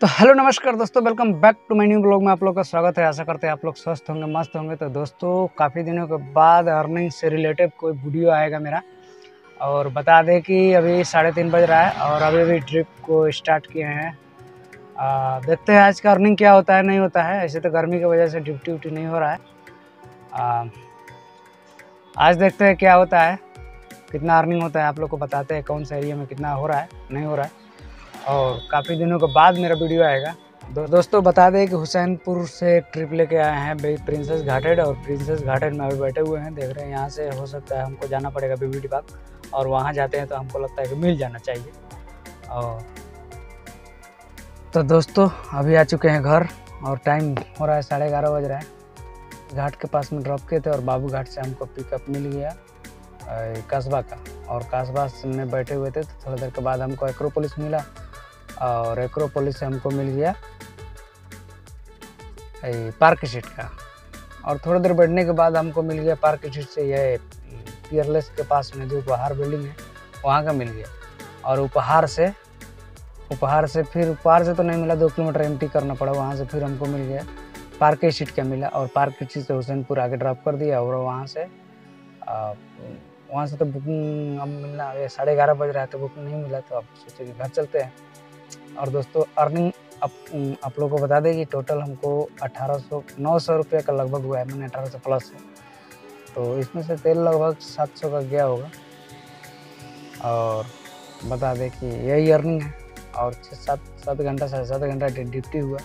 तो हेलो नमस्कार दोस्तों welcome back to my new blog में आप लोग का स्वागत है। आशा करते हैं आप लोग स्वस्थ होंगे मस्त होंगे। तो दोस्तों काफ़ी दिनों के बाद अर्निंग से रिलेटेड कोई वीडियो आएगा मेरा। और बता दें कि अभी साढ़े तीन बज रहा है और अभी अभी ट्रिप को स्टार्ट किए हैं। देखते हैं आज का अर्निंग क्या होता है नहीं होता है। ऐसे तो गर्मी की वजह से ड्यूटी व्यूटी नहीं हो रहा है। आ, आज देखते हैं क्या होता है कितना अर्निंग होता है आप लोग को बताते हैं कौन सा एरिया में कितना हो रहा है नहीं हो रहा है। और काफ़ी दिनों के बाद मेरा वीडियो आएगा। दो, दोस्तों बता दें कि हुसैनपुर से ट्रिप लेके आए हैं भाई प्रिंसेस घाटेड और प्रिंसेस घाटेड में अभी बैठे हुए हैं। देख रहे हैं यहाँ से हो सकता है हमको जाना पड़ेगा बीबीटी पार्क और वहाँ जाते हैं तो हमको लगता है कि मिल जाना चाहिए। और तो दोस्तों अभी आ चुके हैं घर और टाइम हो रहा है साढ़े ग्यारह बज रहा है। घाट के पास में ड्रॉप किए थे और बाबू घाट से हमको पिकअप मिल गया कस्बा का। और कस्बा में बैठे हुए थे तो थोड़ी देर के बाद हमको एक्रोपोलिस मिला। और एक्रोपोलिस हमको मिल गया। पार्क स्ट्रीट का। और थोड़ी देर बैठने के बाद हमको मिल गया पार्क स्ट्रीट से ये पियरलेस के पास में जो उपहार बिल्डिंग है, वहाँ का मिल गया। और उपहार से उपहार से फिर उपहार से तो नहीं मिला, दो किलोमीटर एमटी करना पड़ा, वहाँ से फिर हमको मिल गया। पार्क स्ट्रीट का मिला और पार्क स्ट्रीट से हुसैनपुर आगे ड्रॉप कर दिया और वहाँ से वहाँ से तो बुकिंग अब मिलना साढ़े ग्यारह बज रहा है तो बुकिंग नहीं मिला तो अब सोचे कि घर चलते हैं। और दोस्तों अर्निंग आप आप लोगों को बता दें कि टोटल हमको 1800 सौ, नौ सौ रुपये का लगभग हुआ है, मैंने अठारह सौ प्लस है। तो इसमें से तेल लगभग सात सौ का गया होगा। और बता दें कि यही अर्निंग है, और छः, सात सात घंटा, साढ़े सात घंटा ड्यूटी हुआ।